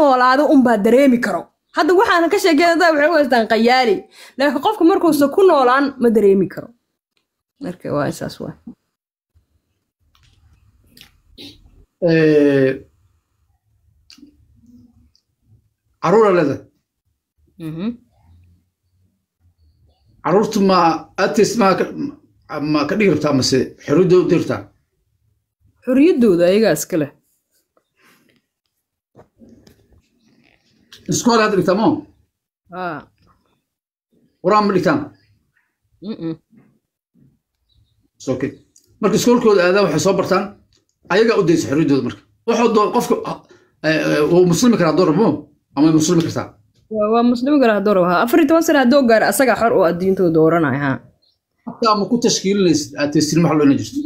noolaado unbaa dareemi karo. Hadda waxaana ka sheekeynada waxay u haystaan qayaali laakiin qofka markuusa ku noolaan ma dareemi karo. Marka waa isaas waa. Caruura leedahay. Caruurtu ma atis ma ma ka dhigi rabtaa mase xorriyadda u dirtaa xorriyaddooda ayagaa iska leh iskool had dhigtaa moo haa quraan ma dhigtaan okay marka iskoolkooda aadaan waxay soo bartaan. Ayagaa u daysa xorriyaddooda marka. Waxuu doo qofka wuu muslimi karaa door moo ama muslimi kartaa? Waa muslimi kara hadduu rabo haa afar iyo toban sane hadduu gaaro asagaa xor u addiintooda dooranaya haa aad wax loo ina jirto.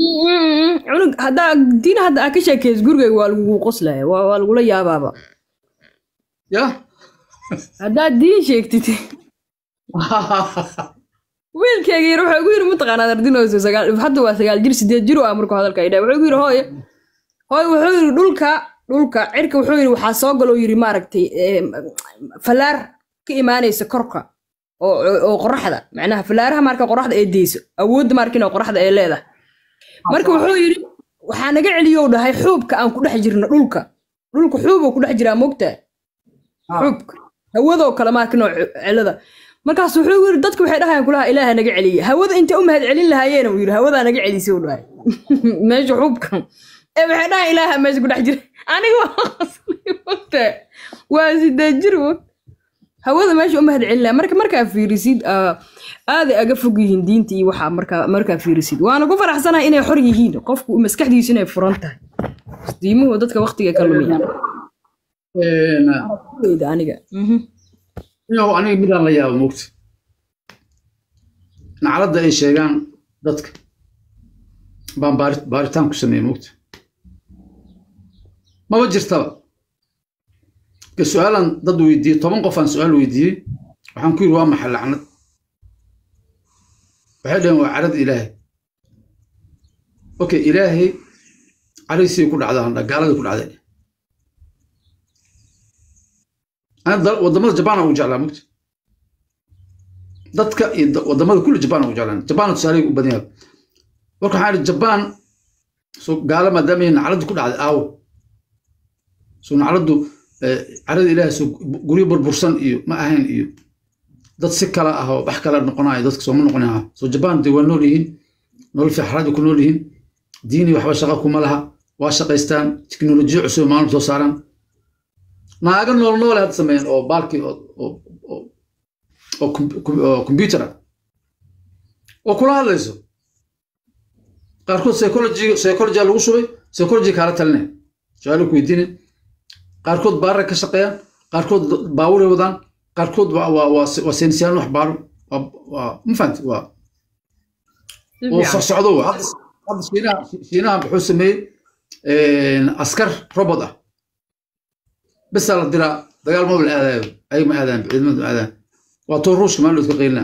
Cunug haddaa diin hadda aa ka sheekeysa gurigayga waa lagugu haddaad diin sheegtid wiilkeyga yar wuxuu igu yiri mataqaanaad ardinoosa sagaal hadda waa sagaal jir sideed jir ah markuu hadalka idhaa wuxuu igu yiri hooye hooye wuxuu yiri dhulka dhulka cirka wuxuu yiri waxaa soo galoo yiri maaragtay falaar ka imaanaysa korka oo qoraxda macnaha falaaraha marka qoraxda ay deyso awoodda marka inay qoraxda ay leedahay. Marka wuxuu yiri waxaa naga celiyow dhahay xuubka aan ku dhex jirno dhulka. Dhulka xuuboo ku dhex jiraa mogtaa xubka hawadoo kale maakinoo celada. Markaas wuxuu yiri dadku waxay dhahayaan kulaha ilaaha naga celiya hawada intay u celin lahaayeen uu yiri hawadaa naga celisay uu dhahay. Meesha xubka ee waxay dhahayan ilaaha meesha ku jira. Aniga waa qasli mogta waa sideed jir hawada meesha u mahad celin lahaa. Marka markaa fiirisid aa, aaday aga fog yihiin diinta iyo waxaa markaa markaa fiirisid. Waana ku faraxsanahay inay xor yihiin qofku maskaxdiisu inay furan tahay. Diimuhu dadka waqtiga ka lumiya. weyda aniga. Mhm. midaan la yaabo moogta nacladda ay sheegaan dadka. Baan baari- baaritaan ku sameeyey moogta maba jirtaba. Ka su'aalan dad weydiiyey toban qof aan su'aal weydiiyey waxaan ku yidhi waa maxay lacnad? Waxay dhaheen waa carada ilaahay. Okay ilaahay cariisii ku dhacdaa gaaladii ku dhacday waddamada jabaan ugu jeclaa mugta dadka iyo da- waddamada kulli jabaan ugu jeclaan. Jabaan tusaale u badan yahay marka waxaan idhi jabaan so gaala maadaama nacladdu ku dhacday aawo. So nacladdu eh, carada ilaahay so guryo burbursan iyo ma ahayn iyo dad si kala ah oo wax kala noqonayo dadka sooma noqonaha so jabaan dee waa nool yihiin nolol fiixraad ku nool yihiin diini waxba shaqa kuma laha waa shaqaystaan tiknolojiyo cusub maalin soo saaraan naaga nool noole had sameeyeen oo baalkii oo computer. Ah oo kula hadlayso qaarkood psychology psychology lagu shubay psychology kaala talinaya su'aalo ku weydiinay qaarkood baarar ka shaqeeyaan qaarkood baaburay wadaan qaarkood waa saynisyaal wax baaro ma fahanti waa. Oo waa hadda shiinaha wuxuu sameeyey askar robot ah bisaa la diraa dagaal maba la aadayo ay ma aadaan ciidamadu ma aadaan waa too ruushka maalin iska qeylina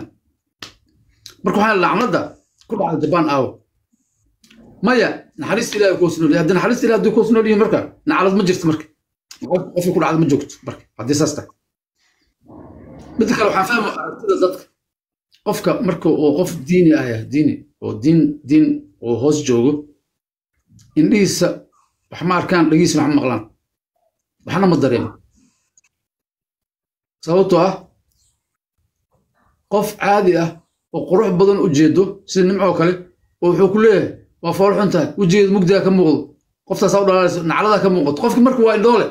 marka waxaa lacnada ku dhacda jabaan aawo maya naxariista ilahi kuwas nool haddii naxariista ilahi haddii kuwas nool yihiin marka naclad ma jirto marka qof- qofkii ku dhacda ma joogto marka haddii saas tahay midda kale waxaan fahma aragtida dadka qofka marka uu qof diini ah diini oo diin diin oo hoos joogo indhihiisa wax waxna ma dareemo sababtoo ah qof caadi ah oo qurux badan u jeedo sida nimcoo kale oo wuxuu ku leeyahay waa fool xun tahay wejigeeda mugdigaa ka muuqdo qoftaasaa u dhalaalayso nacladaa ka muuqato qofki marka waa indhoole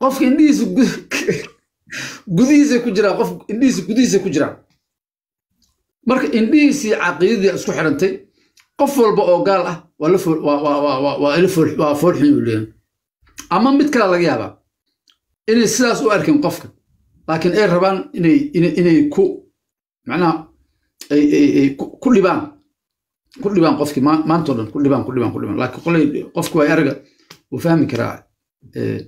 qofka indhihiisa gu- gudihiisa ku jiraa qof indhihiisa gudihiisa ku jiraa marka indhihiisii caqiidadii isku xirantay qof walba oo gaal ah waa la fool waa waa waa waa fool xun uu leeyahay ama mid kale laga yaabaa inay sidaas u arkin qofka. Laakiin ay rabaan inay ku macnaha ku dhibaan. Ku dhibaan qofkii maa- maantoo dhan ku dhibaan ku dhibaan ku dhibaan. Waa araga wuu fahmi karaa Eh,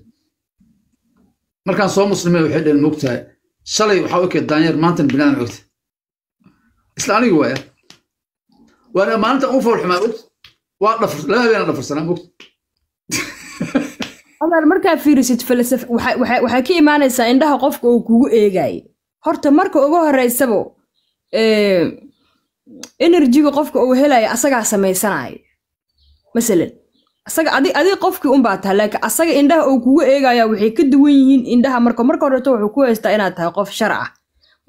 markaan soo muslimay waxay dhaheen moogtahay shalay waxaa u ekeed daanyeer maantana binaadan ogta isla aniga waaya waana maalinta u fool xumaa ogta waa dhafar laba habeena dhafarsanaa mogta hadal markaa fiirisid falasaf waxay ka imaanaysaa indhaha qofka uu kugu eegayo horta marka ugu horeysabo ee, enerjiga qofka uu helayo asagaa samaysanayo masalan asaga adi adi qofkii unbaa tahay laakiin asaga indhaha uu kugu eegaya waxay ka duwan yihiin indhaha. Marka marka horeeto wuxuu ku haystaa inaad tahay qof shar ah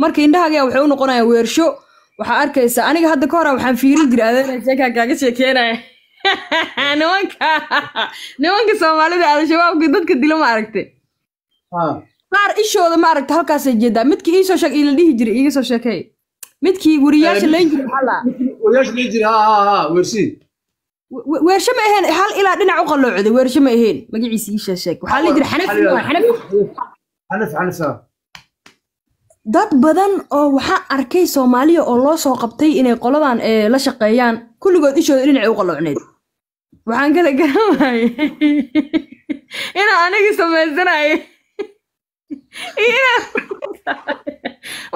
marka indhahaaga waxay u noqonayaan weersho waxaa arkaysaa aniga hadda ka hore waxaan fiirin jiray adeena sheekaa kaaga sheekeenaya nimanka nimanka soomaalida al-shabaabka dadka dilo ma aragtay qaar ishooda ma aragta halkaasay jeedaa midkii iisoo sheeg ila dhihi jiray iiga soo sheekay midkii wariyaasha layn jiray maxaa laa wariyaasha dhihi jira haa haa haa weersii weersho ma aheen hal ilaa dhinac u qalloocday weersho ma aheen magaciisa iisha sheeg waxaa la jira xanafi xanaf xanaf dad badan oo waxaa arkay soomaaliya oo loo soo qabtay inay qoladan la shaqeeyaan kulligood ishooda dhinacay u qallocneed waxaan kala garamay waayey inaa anigii samaysanaya